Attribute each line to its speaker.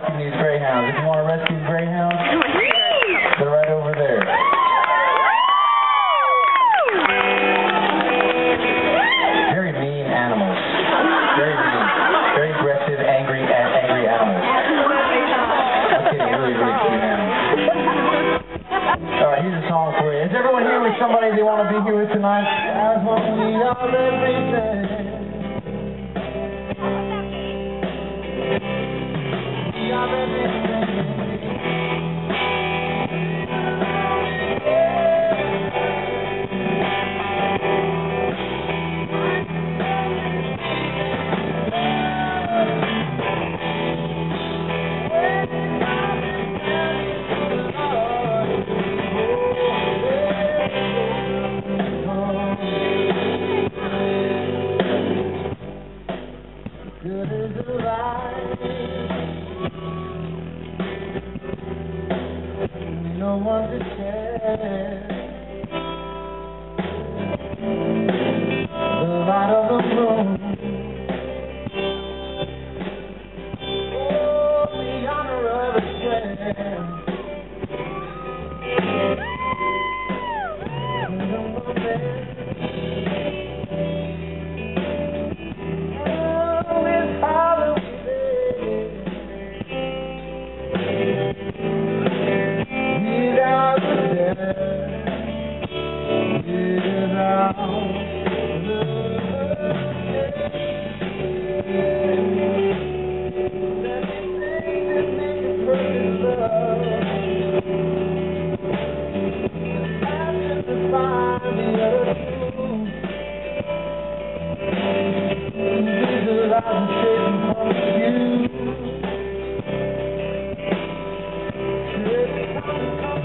Speaker 1: rescue these greyhounds. If you want to rescue greyhounds, they're right over there. Very mean animals. Very mean. Very aggressive, angry, angry animals. I'm. Really, really cute animals. All right, here's a song for you. Is everyone here with somebody they want to be here with tonight? No one to share. Thank you.